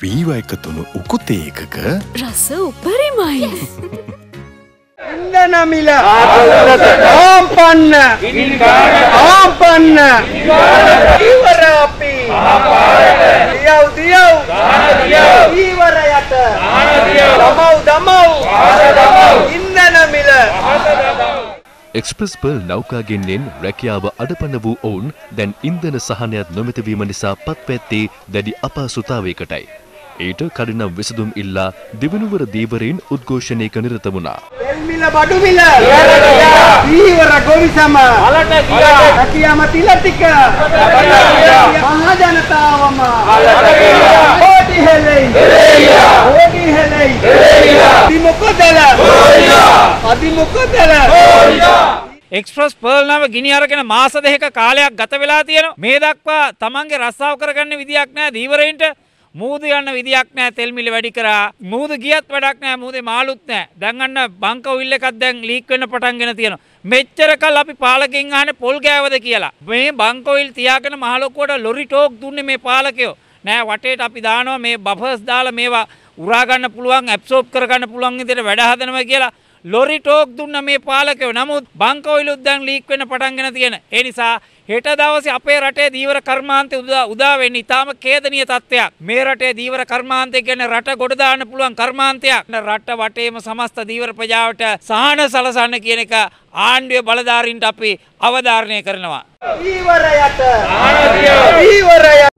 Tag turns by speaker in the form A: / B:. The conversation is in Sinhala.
A: වීව එකතුණු උකුතේ එකක.
B: රස උපරිමයි.
C: ඉන්දනමිල ආම්පන්න. ආම්පන්න. ඉවර අපි. දියව් දියව්. ඊවරයට දමව් දමව්. ඉන්දනමිල
D: එක්ස්ප්‍රස් පර්ල් නෞකාගෙන්නෙන් රැකියාව අඩපන වූ ඔවුන් දැන් ඉන්දන සහනයක් නොමැතිවීම නිසා පත්පැත්තේ දැඩි අපහසුතාවයකටයි. ඊට කඩිනම් විසඳුම් ඉල්ලා දෙවනුවර දීවරයෙන් උද්ඝෝෂණයක නිරත වුණා.
C: එල්මිල බඩුමිල ඊවර ගොවිසම රැකියාම තිල ටික මහා ජනතාවම ඕටි හෙලෙයි ඕටි හෙලෙයි අදිමොකදල අදිමොකදල
E: එක්ස්ප්‍රස් පර්ල් නම ගිනි අරගෙන මාස දෙක කාලයක් ගත වෙලා තියෙනවා. මේ දක්වා තමන්ගේ රස්සාව කරගන්න විදියක් නැහැ දීවරයින්ට. මූද යන්න විදියක් නැහැ තෙල් මිල වැඩි කරා. මූද ගියත් වැඩක් නැහැ. මූදේ මාළුත් නැහැ. දැන් අන්න බංක උයිල් එකක් දැන් ලීක් වෙන්න පටන්ගෙන තියෙනවා. මෙච්චර කල් අපි පාලකෙන් අහන්නේ පොල් ගෑවද කියලා. මේ බංක උයිල් තියාගෙන මහලොකුවට ලොරි ටෝක් දුන්නේ මේ පාලකයෝ. නෑ වටේට අපි දානවා මේ බෆර්ස් දාලා මේවා උරා ගන්න පුළුවන් ඇබ්සෝබ් කරගන්න පුළුවන් විදිහට වැඩ හදනවා කියලා ලොරි ටෝක් දුන්න මේ පාලකයෝ නමුත් බංක ඔයිලුත් දැන් ලීක් වෙන්න පටන්ගෙන තියෙන. ඒ නිසා හෙට දවසේ අපේ රටේ දීවර කර්මාන්තය උදා උදා වෙන්නේ ඊටාම ඛේදනීය තත්ත්වයක්. මේ රටේ දීවර කර්මාන්තය කියන්නේ රට ගොඩ දාන්න පුළුවන් කර්මාන්තයක්. රට වටේම සමස්ත දීවර ප්‍රජාවට සහන සලසන්න කියන එක ආණ්ඩුවේ බලධාරීන්ට අපි අවධාරණය කරනවා.
C: ඊවරයට ඊවරයට